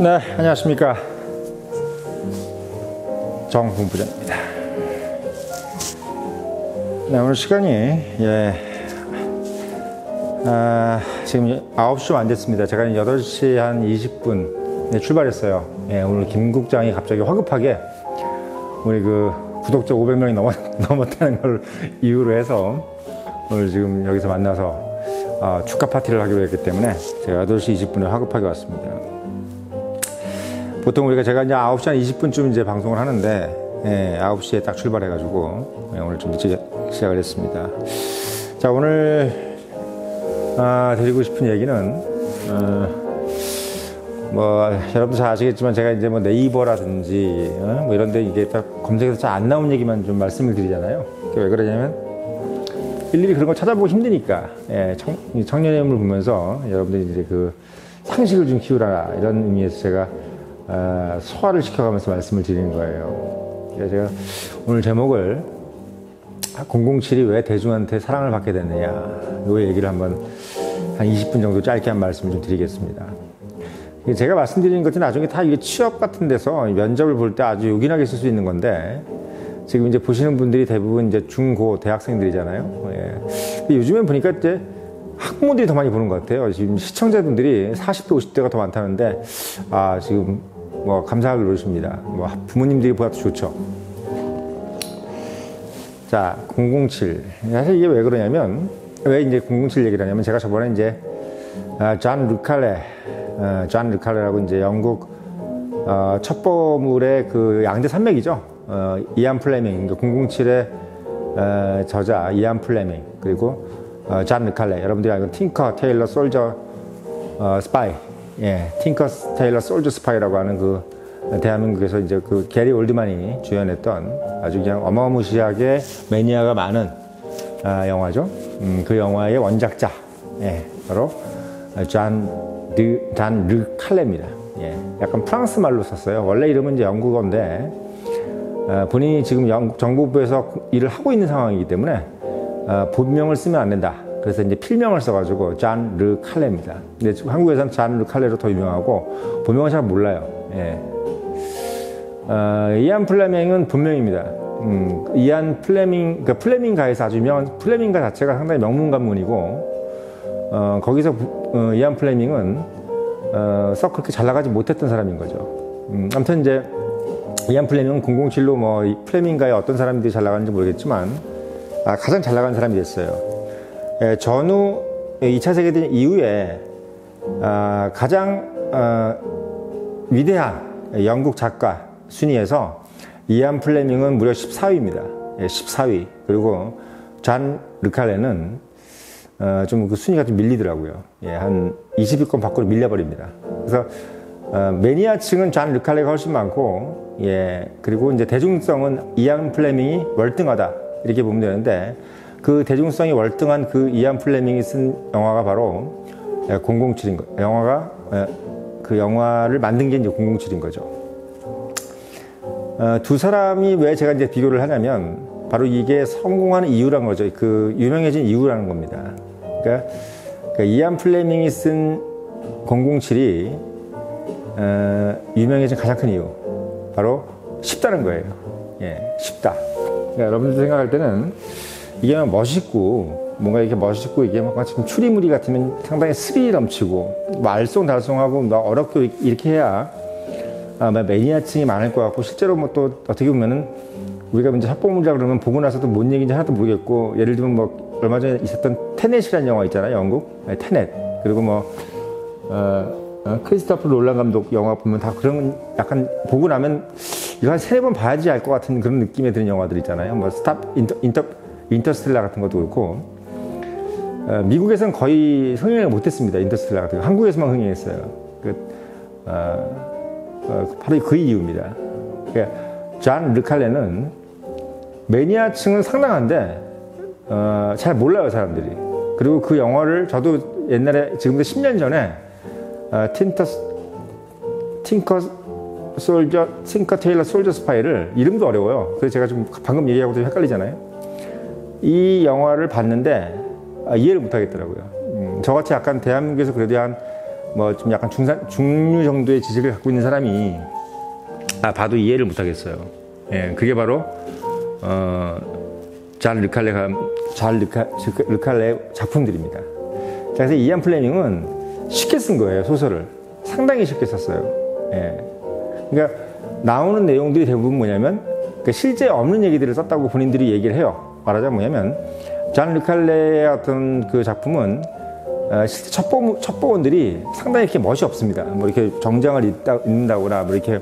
네, 안녕하십니까. 정본부장입니다. 네, 오늘 시간이, 예, 아, 지금 9시 좀안 됐습니다. 제가 8시 한 20분에 출발했어요. 예, 오늘 김 국장이 갑자기 화급하게 우리 그 구독자 500명이 넘었, 넘었다는 걸 이유로 해서 오늘 지금 여기서 만나서 아, 축하 파티를 하기로 했기 때문에 제가 8시 20분에 화급하게 왔습니다. 보통 우리가 제가 이제 9시 한 20분쯤 이제 방송을 하는데, 예, 9시에 딱 출발해가지고, 예, 오늘 좀 일찍 시작을 했습니다. 자, 오늘, 아, 드리고 싶은 얘기는, 어, 뭐, 여러분들 잘 아시겠지만 제가 이제 뭐 네이버라든지, 어? 뭐 이런데 이게 딱 검색해서 잘 안 나온 얘기만 좀 말씀을 드리잖아요. 왜 그러냐면, 일일이 그런 거 찾아보고 힘드니까, 예, 청, 청년의 힘을 보면서 여러분들이 이제 그 상식을 좀 키우라, 이런 의미에서 제가 어, 소화를 시켜가면서 말씀을 드리는 거예요. 제가 오늘 제목을 007이 왜 대중한테 사랑을 받게 됐느냐 이 얘기를 한번 한 20분 정도 짧게 한 말씀을 좀 드리겠습니다. 제가 말씀드리는 것은 나중에 다 이게 취업 같은 데서 면접을 볼 때 아주 요긴하게 쓸 수 있는 건데 지금 이제 보시는 분들이 대부분 이제 중고 대학생들이잖아요. 예. 요즘엔 보니까 이제 학부모들이 더 많이 보는 것 같아요. 지금 시청자분들이 40대, 50대가 더 많다는데, 아, 지금 뭐 감사하게 그러십니다. 뭐 부모님들이 보아도 좋죠. 자, 007. 사실 이게 왜 그러냐면, 왜 이제 007 얘기를 하냐면, 제가 저번에 이제, 아, 존 르칼레, 어, 존 르칼레라고 이제 영국, 어, 첩보물의 그 양대 산맥이죠. 어, 이안 플레밍, 007의 어, 저자 이안 플레밍, 그리고 어, 존 르칼레. 여러분들이 알고 Tinker, Tailor, Soldier, 어, 스파이. 예, Tinker, Tailor, Soldier Spy라고 하는 그 대한민국에서 이제 그 게리 올드만이 주연했던 아주 그냥 어마무시하게 매니아가 많은 아, 영화죠. 음, 그 영화의 원작자, 예, 바로 존 르, 잔 르 칼레입니다. 예, 약간 프랑스 말로 썼어요. 원래 이름은 이제 영국어인데 어, 본인이 지금 영국 정보부에서 일을 하고 있는 상황이기 때문에 어, 본명을 쓰면 안 된다. 그래서 이제 필명을 써가지고 잔 르 칼레입니다. 근데 지금 한국에서는 잔 르 칼레로 더 유명하고 본명은 잘 몰라요. 예. 어, 이안 플레밍은 본명입니다. 음, 이안 플레밍, 그 플레밍가에서 아주 유명한 플레밍가 자체가 상당히 명문가문이고 어, 거기서 어, 이안 플레밍은 어, 썩 그렇게 잘 나가지 못했던 사람인 거죠. 음, 아무튼 이제 이안 플레밍은 007로 뭐 플레밍가에 어떤 사람들이 잘 나가는지 모르겠지만 아, 가장 잘 나간 사람이 됐어요. 예, 전후 2차 세계대전 이후에 아, 가장 어, 위대한 영국 작가 순위에서 이안 플레밍은 무려 14위입니다. 예, 14위. 그리고 잔 르칼레는 어, 좀그 순위가 좀 밀리더라고요. 예, 한 20위권 밖으로 밀려버립니다. 그래서 어, 매니아층은 잔 르칼레가 훨씬 많고, 예, 그리고 이제 대중성은 이안 플레밍이 월등하다. 이렇게 보면 되는데, 그 대중성이 월등한 그 이안 플레밍이 쓴 영화가 바로 007인 거. 영화가 그 영화를 만든 게 이제 007인 거죠. 어, 두 사람이 왜 제가 이제 비교를 하냐면 바로 이게 성공하는 이유란 거죠. 그 유명해진 이유라는 겁니다. 그러니까, 그러니까 이안 플레밍이 쓴 007이 어, 유명해진 가장 큰 이유 바로 쉽다는 거예요. 예, 쉽다. 그러니까 여러분들 생각할 때는 이게 멋있고 뭔가 이렇게 멋있고 이게 막 지금 추리무리 같으면 상당히 스릴 넘치고 말썽달썽하고 뭐 어렵게 이렇게 해야 아, 매니아층이 많을 것 같고 실제로 뭐 또 어떻게 보면은 우리가 이제 첩보물이라 그러면 보고 나서도 뭔 얘기인지 하나도 모르겠고 예를 들면 뭐 얼마 전에 있었던 테넷이라는 영화 있잖아요 영국? 네, 테넷. 그리고 뭐 어, 어, 크리스토퍼 놀란 감독 영화 보면 다 그런 약간 보고 나면 이거 한 세네 번 봐야지 알 것 같은 그런 느낌이 드는 영화들 있잖아요. 뭐 스탑 인터, 인터 인터스텔라 같은 것도 그렇고 어, 미국에서는 거의 흥행을 못했습니다 인터스텔라 같은 거 한국에서만 흥행했어요 그, 어, 어, 바로 그 이유입니다. 그러니까 존 르칼레는 매니아층은 상당한데 어, 잘 몰라요 사람들이. 그리고 그 영화를 저도 옛날에 지금부터 10년 전에 어, Tinker Tinker Soldier Tinker Tailor Soldier Spy를 이름도 어려워요. 그래서 제가 좀 방금 얘기하고 좀 헷갈리잖아요. 이 영화를 봤는데 아, 이해를 못 하겠더라고요. 음, 저같이 약간 대한민국에서 그래도 한 뭐 좀 약간 중산 중류 정도의 지식을 갖고 있는 사람이 아 봐도 이해를 못하겠어요. 예, 그게 바로 어잘 르칼레가 잘 르카, 르칼레 작품들입니다. 자, 그래서 이안 플레밍은 쉽게 쓴 거예요 소설을 상당히 쉽게 썼어요. 예, 그러니까 나오는 내용들이 대부분 뭐냐면 그 실제 없는 얘기들을 썼다고 본인들이 얘기를 해요. 말하자면 뭐냐면 잔 르칼레의 어떤 그 작품은 어, 실제 첩보, 첩보원들이 상당히 이렇게 멋이 없습니다. 뭐 이렇게 정장을 입다, 입는다 거나 뭐 이렇게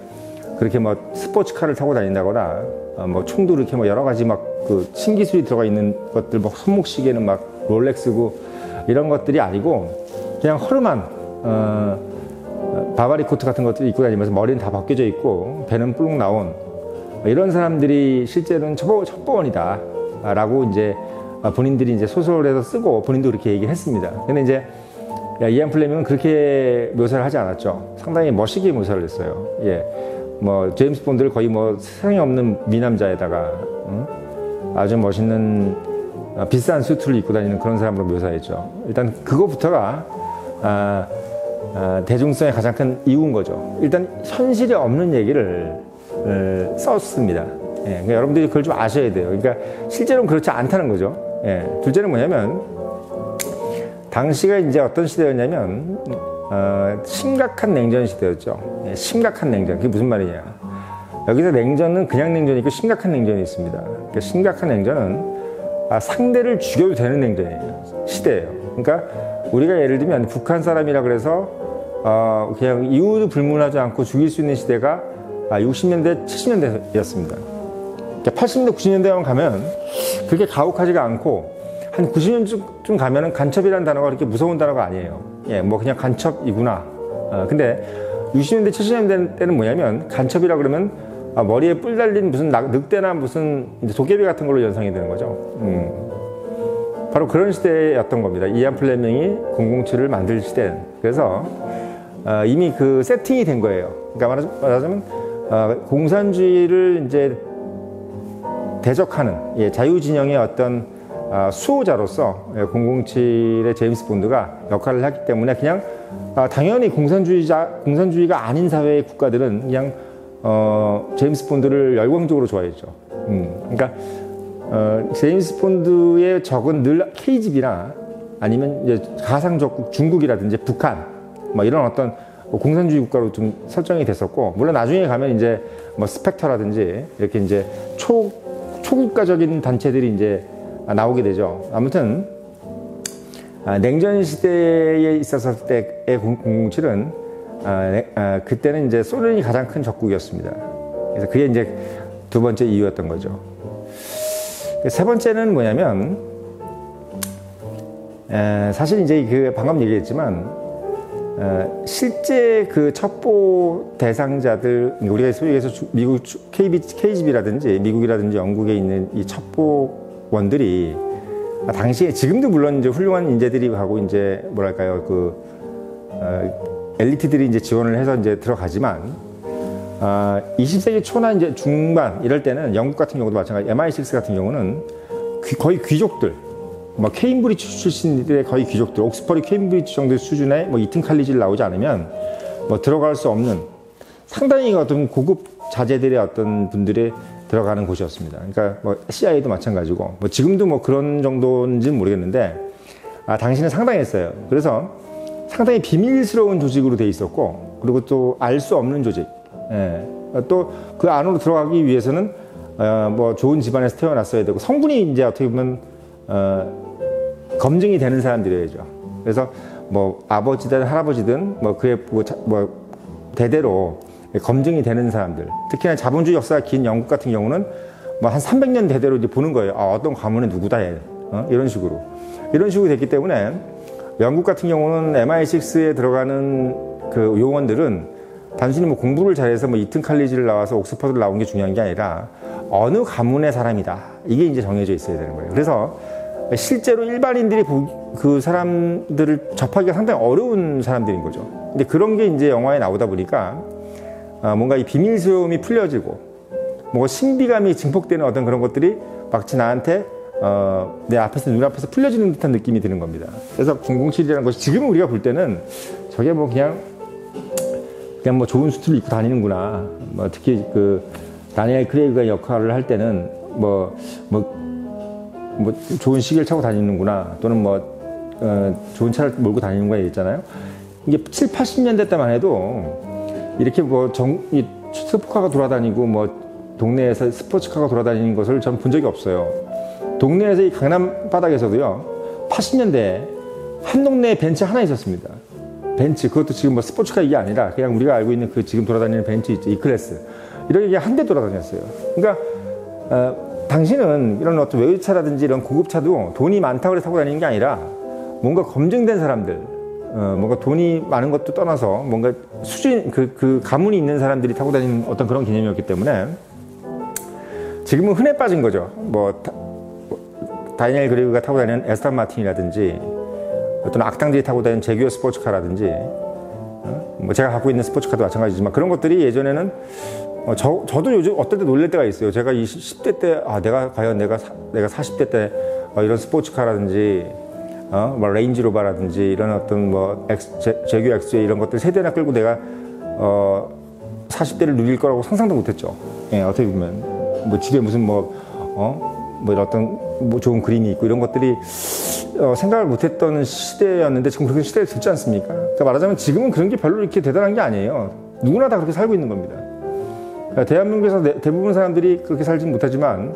그렇게 뭐 스포츠카를 타고 다닌다거나 어, 뭐 총도 이렇게 뭐 여러 가지 막 그 신기술이 들어가 있는 것들 뭐 손목시계는 막 롤렉스고 이런 것들이 아니고 그냥 허름한 어, 바바리 코트 같은 것들을 입고 다니면서 머리는 다 벗겨져 있고 배는 뿔룩 나온 이런 사람들이 실제로는 첩보, 첩보원이다 라고 이제 본인들이 이제 소설에서 쓰고 본인도 그렇게 얘기를 했습니다. 근데 이제 이안 플레밍은 그렇게 묘사를 하지 않았죠. 상당히 멋있게 묘사를 했어요. 예. 뭐 제임스 본드를 거의 뭐 세상에 없는 미남자에다가 응? 아주 멋있는 어, 비싼 수트를 입고 다니는 그런 사람으로 묘사했죠. 일단 그거부터가 아, 아, 대중성의 가장 큰 이유인 거죠. 일단 현실에 없는 얘기를 에, 썼습니다. 예, 그러니까 여러분들이 그걸 좀 아셔야 돼요. 그러니까 실제로는 그렇지 않다는 거죠. 예, 둘째는 뭐냐면 당시가 이제 어떤 시대였냐면 어, 심각한 냉전 시대였죠. 예, 심각한 냉전. 그게 무슨 말이냐? 여기서 냉전은 그냥 냉전이 있고 심각한 냉전이 있습니다. 그러니까 심각한 냉전은 아, 상대를 죽여도 되는 냉전이에요. 시대예요. 그러니까 우리가 예를 들면 북한 사람이라 그래서 어, 그냥 이유도 불문하지 않고 죽일 수 있는 시대가 아, 60년대, 70년대였습니다. 80년대, 90년대만 가면 그렇게 가혹하지가 않고 한 90년쯤 가면은 간첩이라는 단어가 그렇게 무서운 단어가 아니에요. 예, 뭐 그냥 간첩이구나. 어, 근데 60년대, 70년대 때는 뭐냐면 간첩이라 그러면 아, 머리에 뿔 달린 무슨 낙, 늑대나 무슨 도깨비 같은 걸로 연상이 되는 거죠. 음. 바로 그런 시대였던 겁니다. 이안 플레밍이 007을 만들 시대. 그래서 어, 이미 그 세팅이 된 거예요. 그러니까 말하자면 어, 공산주의를 이제 대적하는 예, 자유진영의 어떤 어, 수호자로서 007의 예, 제임스 본드가 역할을 했기 때문에 그냥 어, 당연히 공산주의자 공산주의가 아닌 사회의 국가들은 그냥 어, 제임스 본드를 열광적으로 좋아했죠. 음, 그러니까 어, 제임스 본드의 적은 늘 KGB나 아니면 이제 가상 적국 중국이라든지 북한 뭐 이런 어떤 공산주의 국가로 좀 설정이 됐었고 물론 나중에 가면 이제 뭐 스펙터라든지 이렇게 이제 초 초국가적인 단체들이 이제 나오게 되죠. 아무튼 아, 냉전 시대에 있었을 때의 007은 아, 아, 그때는 이제 소련이 가장 큰 적국이었습니다. 그래서 그게 이제 두 번째 이유였던 거죠. 세 번째는 뭐냐면 사실 이제 그 방금 얘기했지만 어, 실제 그 첩보 대상자들 우리가 소위 해서 미국 KB, KGB라든지 미국이라든지 영국에 있는 이 첩보원들이 당시에 지금도 물론 이제 훌륭한 인재들이 하고 이제 뭐랄까요? 그 어, 엘리트들이 이제 지원을 해서 이제 들어가지만 어, 20세기 초나 이제 중반 이럴 때는 영국 같은 경우도 마찬가지 MI6 같은 경우는 귀, 거의 귀족들 뭐 케임브리지 출신들의 거의 귀족들, 옥스퍼리 케임브리지 정도의 수준의 뭐 이튼 칼리지를 나오지 않으면 뭐 들어갈 수 없는 상당히 어떤 고급 자재들의 어떤 분들이 들어가는 곳이었습니다. 그러니까 뭐 CIA도 마찬가지고 뭐 지금도 뭐 그런 정도인지는 모르겠는데 아, 당시는 상당했어요. 그래서 상당히 비밀스러운 조직으로 돼 있었고 그리고 또 알 수 없는 조직. 예. 또 그 안으로 들어가기 위해서는 어, 뭐 좋은 집안에서 태어났어야 되고 성분이 이제 어떻게 보면 어, 검증이 되는 사람들이어야죠. 그래서 뭐 아버지든 할아버지든 뭐 그의 뭐, 뭐 대대로 검증이 되는 사람들. 특히나 자본주의 역사가 긴 영국 같은 경우는 뭐 한 300년 대대로 이제 보는 거예요. 아, 어떤 가문은 누구다 해. 어? 이런 식으로. 이런 식으로 됐기 때문에 영국 같은 경우는 MI6에 들어가는 그 요원들은 단순히 뭐 공부를 잘해서 뭐 이튼 칼리지를 나와서 옥스퍼드를 나온 게 중요한 게 아니라 어느 가문의 사람이다. 이게 이제 정해져 있어야 되는 거예요. 그래서 실제로 일반인들이 그 사람들을 접하기가 상당히 어려운 사람들인 거죠. 근데 그런 게 이제 영화에 나오다 보니까 아, 뭔가 이 비밀스러움이 풀려지고 뭔가 신비감이 증폭되는 어떤 그런 것들이 마치 나한테 어, 내 앞에서 눈앞에서 풀려지는 듯한 느낌이 드는 겁니다. 그래서 007이라는 것이 지금 우리가 볼 때는 저게 뭐 그냥 그냥 뭐 좋은 수트를 입고 다니는구나. 뭐 특히 그 다니엘 크레이그가 역할을 할 때는 뭐뭐 뭐, 뭐 좋은 시계를 차고 다니는구나. 또는 뭐 어, 좋은 차를 몰고 다니는 거야 있잖아요. 이게 7, 80년대 때만 해도 이렇게 뭐 정, 이 스포카가 돌아다니고 뭐 동네에서 스포츠카가 돌아다니는 것을 전 본 적이 없어요. 동네에서 이 강남 바닥에서도요, 80년대에 한 동네에 벤츠 하나 있었습니다. 벤츠, 그것도 지금 뭐 스포츠카 이게 아니라 그냥 우리가 알고 있는 그 지금 돌아다니는 벤츠 있죠, 이 클래스. 이렇게 한 대 돌아다녔어요. 그러니까, 어, 당신은 이런 어떤 외제차라든지 이런 고급차도 돈이 많다고 해서 타고 다니는 게 아니라 뭔가 검증된 사람들, 어, 뭔가 돈이 많은 것도 떠나서 뭔가 수준, 그, 그 가문이 있는 사람들이 타고 다니는 어떤 그런 개념이었기 때문에 지금은 흔해 빠진 거죠. 뭐, 다, 뭐 다니엘 크레이그가 타고 다니는 애스턴 마틴이라든지 어떤 악당들이 타고 다니는 재규어 스포츠카라든지 어? 뭐 제가 갖고 있는 스포츠카도 마찬가지지만 그런 것들이 예전에는 어, 저, 저도 요즘 어떨 때 놀랄 때가 있어요. 제가 20, 10대 때, 아, 내가 과연 내가, 사, 내가 40대 때 어, 이런 스포츠카라든지 어, 뭐 레인지로바라든지 이런 어떤 뭐 X, 재, 재규어 XJ 이런 것들 세 대나 끌고 내가 어 40대를 누릴 거라고 상상도 못했죠. 예, 어떻게 보면 뭐 집에 무슨 뭐 어, 뭐 이런 어떤 뭐 좋은 그림이 있고 이런 것들이 어, 생각을 못했던 시대였는데 지금 그렇게 시대가 됐지 않습니까? 그러니까 말하자면 지금은 그런 게 별로 이렇게 대단한 게 아니에요. 누구나 다 그렇게 살고 있는 겁니다. 대한민국에서 대부분 사람들이 그렇게 살지 못하지만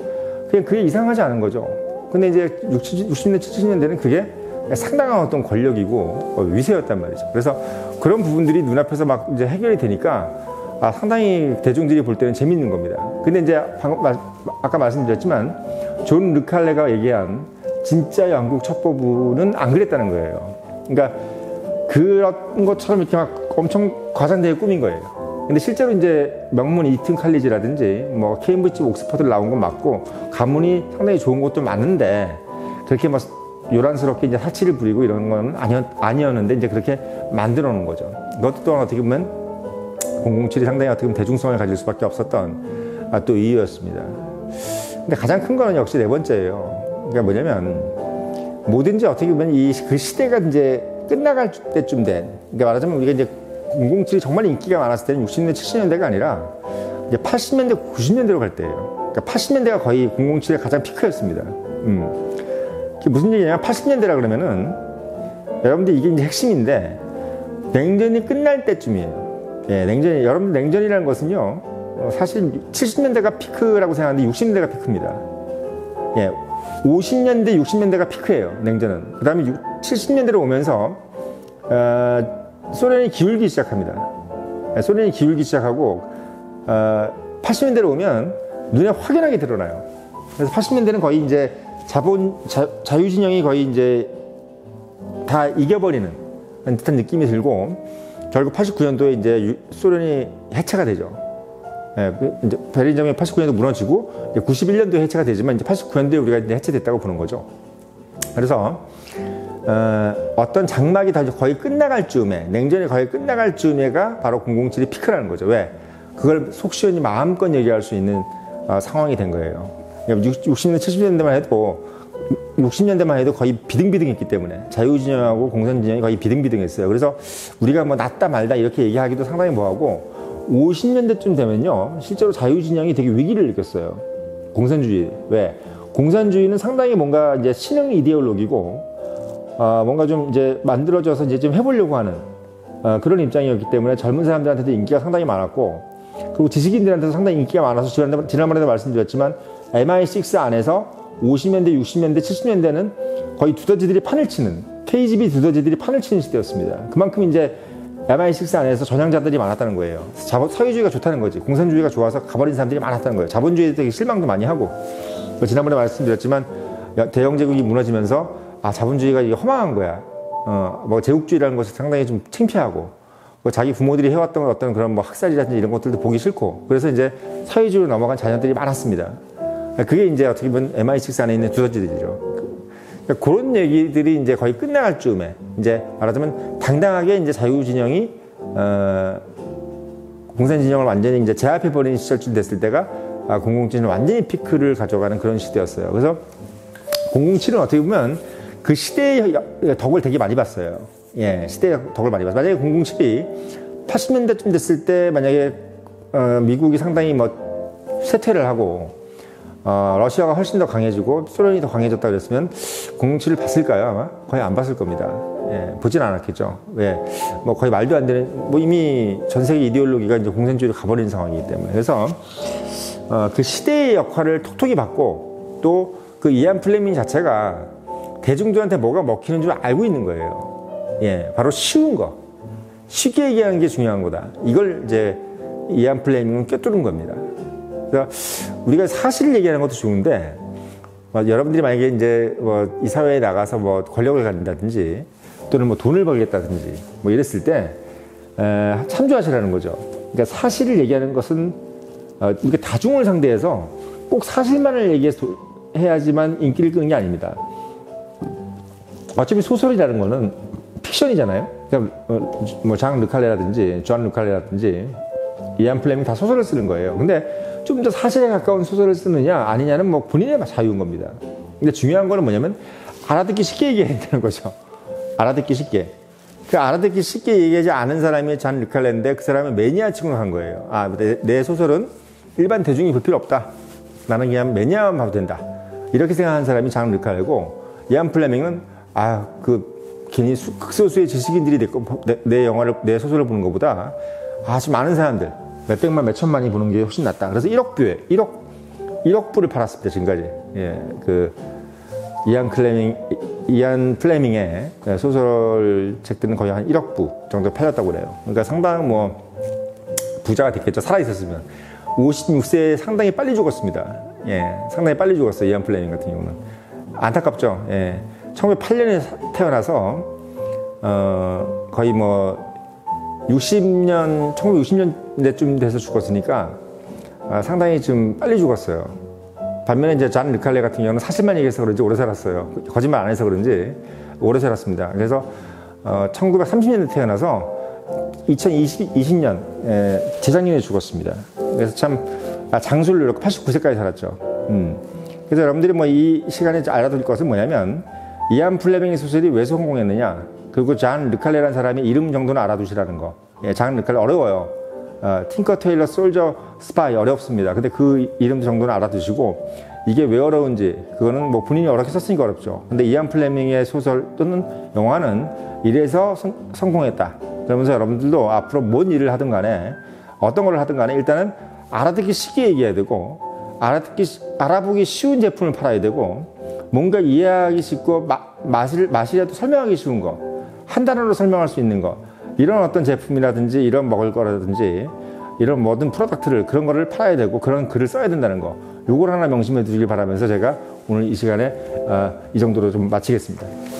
그냥 그게 이상하지 않은 거죠. 근데 이제 60, 60년, 70년대는 그게 상당한 어떤 권력이고 어, 위세였단 말이죠. 그래서 그런 부분들이 눈앞에서 막 이제 해결이 되니까 아, 상당히 대중들이 볼 때는 재밌는 겁니다. 근데 이제 방금 아까 말씀드렸지만 존 르칼레가 얘기한 진짜 영국 첩보부는 안 그랬다는 거예요. 그러니까 그런 것처럼 이렇게 막 엄청 과장되게 꾸민 거예요. 근데 실제로 이제 명문 이튼 칼리지라든지 뭐 케임브리지 옥스퍼드를 나온 건 맞고 가문이 상당히 좋은 것도 많은데 그렇게 막 요란스럽게 이제 사치를 부리고 이런 건 아니었, 아니었는데 이제 그렇게 만들어 놓은 거죠. 그것도 또한 어떻게 보면 007이 상당히 어떻게 보면 대중성을 가질 수밖에 없었던 아, 또 이유였습니다. 근데 가장 큰 거는 역시 네 번째예요. 그러니까 뭐냐면 뭐든지 어떻게 보면 이 그 시대가 이제 끝나갈 때쯤 된 그러니까 말하자면 우리가 이제 007이 정말 인기가 많았을 때는 60년대, 70년대가 아니라 이제 80년대, 90년대로 갈 때예요. 그러니까 80년대가 거의 007의 가장 피크였습니다. 음. 그게 무슨 얘기냐면 80년대라 그러면은 여러분들 이게 이제 핵심인데 냉전이 끝날 때쯤이에요. 예, 냉전이 여러분 냉전이라는 것은요 어, 사실 70년대가 피크라고 생각하는데 60년대가 피크입니다. 예, 50년대, 60년대가 피크예요. 냉전은. 그 다음에 70년대로 오면서 어, 소련이 기울기 시작합니다. 예, 소련이 기울기 시작하고 어, 80년대로 오면 눈에 확연하게 드러나요. 그래서 80년대는 거의 이제 자본 자, 자유진영이 거의 이제 다 이겨버리는 듯한 느낌이 들고 결국 89년도에 이제 소련이 해체가 되죠. 예, 그 이제 베를린 정이 89년도 무너지고 91년도에 해체가 되지만 이제 89년도에 우리가 이제 해체됐다고 보는 거죠. 그래서 어, 떤 장막이 다 거의 끝나갈 즈음에 냉전이 거의 끝나갈 즈음에가 바로 007이 피크라는 거죠. 왜? 그걸 속 시원히 마음껏 얘기할 수 있는 어, 상황이 된 거예요. 60년대, 70년대만 해도 60년대만 해도 거의 비등비등했기 때문에 자유진영하고 공산진영이 거의 비등비등했어요. 그래서 우리가 뭐 낫다 말다 이렇게 얘기하기도 상당히 뭐하고 50년대쯤 되면요, 실제로 자유진영이 되게 위기를 느꼈어요. 공산주의 왜? 공산주의는 상당히 뭔가 이제 신흥 이데올로기고 어, 뭔가 좀 이제 만들어져서 이제 좀 해보려고 하는 어, 그런 입장이었기 때문에 젊은 사람들한테도 인기가 상당히 많았고 그리고 지식인들한테도 상당히 인기가 많아서 지난번에도 말씀드렸지만 MI6 안에서 50년대, 60년대, 70년대는 거의 두더지들이 판을 치는 KGB 두더지들이 판을 치는 시대였습니다. 그만큼 이제 MI6 안에서 전향자들이 많았다는 거예요. 자본, 사회주의가 좋다는 거지. 공산주의가 좋아서 가버린 사람들이 많았다는 거예요. 자본주의에 되게 실망도 많이 하고. 지난번에 말씀드렸지만 대영 제국이 무너지면서 아 자본주의가 이게 허망한 거야. 어, 뭐 제국주의라는 것이 상당히 좀 창피하고 뭐 자기 부모들이 해왔던 어떤 그런 뭐 학살이라든지 이런 것들도 보기 싫고 그래서 이제 사회주의로 넘어간 자녀들이 많았습니다. 그게 이제 어떻게 보면 MI6 안에 있는 두더지들이죠. 그러니까 그런 얘기들이 이제 거의 끝나갈 즈음에 이제 말하자면 당당하게 이제 자유진영이 어, 공산진영을 완전히 이제 제압해버린 시절쯤 됐을 때가 아, 공공진은 완전히 피크를 가져가는 그런 시대였어요. 그래서 007은 어떻게 보면 그 시대의 여- 덕을 되게 많이 봤어요. 예, 시대의 덕을 많이 봤어요. 만약에 007이 80년대쯤 됐을 때 만약에 어, 미국이 상당히 뭐 쇠퇴를 하고 어, 러시아가 훨씬 더 강해지고 소련이 더 강해졌다 그랬으면 007을 봤을까요 아마 거의 안 봤을 겁니다. 예, 보진 않았겠죠. 왜? 뭐 거의 말도 안 되는 뭐 이미 전 세계 이데올로기가 이제 공산주의로 가버린 상황이기 때문에 그래서 어, 그 시대의 역할을 톡톡히 받고 또 그 이안 플레밍 자체가 대중들한테 뭐가 먹히는 줄 알고 있는 거예요. 예, 바로 쉬운 거. 쉽게 얘기하는 게 중요한 거다. 이걸 이제 이안 플레밍은 꿰뚫은 겁니다. 그래서 우리가 사실을 얘기하는 것도 좋은데 뭐 여러분들이 만약에 이제 뭐 이 사회에 나가서 뭐 권력을 갖는다든지 또는 뭐 돈을 벌겠다든지 뭐 이랬을 때 에, 참조하시라는 거죠. 그러니까 사실을 얘기하는 것은 어, 우리가 대중을 상대해서 꼭 사실만을 얘기해서 해야지만 인기를 끄는 게 아닙니다. 어차피 소설이라는 거는 픽션이잖아요. 그러니까 뭐 장 르칼레라든지 존 르칼레라든지 이안 플레밍 다 소설을 쓰는 거예요. 근데 좀 더 사실에 가까운 소설을 쓰느냐 아니냐는 뭐 본인의 자유인 겁니다. 근데 중요한 거는 뭐냐면 알아듣기 쉽게 얘기해야 되는 거죠. 알아듣기 쉽게. 그 알아듣기 쉽게 얘기하지 않은 사람이 잔 르칼레인데 그 사람은 매니아층으로 한 거예요. 아, 내, 내 소설은 일반 대중이 볼 필요 없다. 나는 그냥 매니아만 봐도 된다. 이렇게 생각하는 사람이 장 르칼레고 이안 플레밍은 아, 그 괜히 수- 극소수의 지식인들이 내, 거- 내, 내 영화를 내 소설을 보는 것보다 아주 많은 사람들 몇백만 몇천만이 보는 게 훨씬 낫다. 그래서 1억 부에 1억 1억 부를 팔았습니다 지금까지. 예, 그 이안 플레밍 이안 플레밍의 소설 책들은 거의 한 1억 부 정도 팔렸다고 그래요. 그러니까 상당 뭐 부자가 됐겠죠. 살아 있었으면 56세에 상당히 빨리 죽었습니다. 예, 상당히 빨리 죽었어요. 이안 플레밍 같은 경우는 안타깝죠. 예, 1908년에 태어나서 어, 거의 뭐 60년 1960년대쯤 돼서 죽었으니까 아, 상당히 좀 빨리 죽었어요. 반면에 이제 잔 르칼레 같은 경우는 사실만 얘기해서 그런지 오래 살았어요. 거짓말 안 해서 그런지 오래 살았습니다. 그래서 어, 1930년대 태어나서 2020년 재작년에 죽었습니다. 그래서 참 아, 장수를 이렇게 89세까지 살았죠. 음. 그래서 여러분들이 뭐 이 시간에 알아둘 것은 뭐냐면 이안 플레밍의 소설이 왜 성공했느냐 그리고 잔 르칼레라는 사람의 이름 정도는 알아두시라는 거. 예, 잔 르칼레 어려워요. 어, 틴커 테일러 솔저 스파이 어렵습니다. 근데 그 이름 정도는 알아두시고 이게 왜 어려운지 그거는 뭐 본인이 어렵게 썼으니까 어렵죠. 근데 이안 플레밍의 소설 또는 영화는 이래서 성, 성공했다. 그러면서 여러분들도 앞으로 뭔 일을 하든 간에 어떤 걸 하든 간에 일단은 알아듣기 쉽게 얘기해야 되고 알아듣기 쉬- 알아보기 쉬운 제품을 팔아야 되고 뭔가 이해하기 쉽고 마, 맛을 맛이라도 설명하기 쉬운 거. 한 단어로 설명할 수 있는 거. 이런 어떤 제품이라든지 이런 먹을 거라든지 이런 모든 product를 그런 거를 팔아야 되고 그런 글을 써야 된다는 거. 요걸 하나 명심해 두시길 바라면서 제가 오늘 이 시간에 어, 이 정도로 좀 마치겠습니다.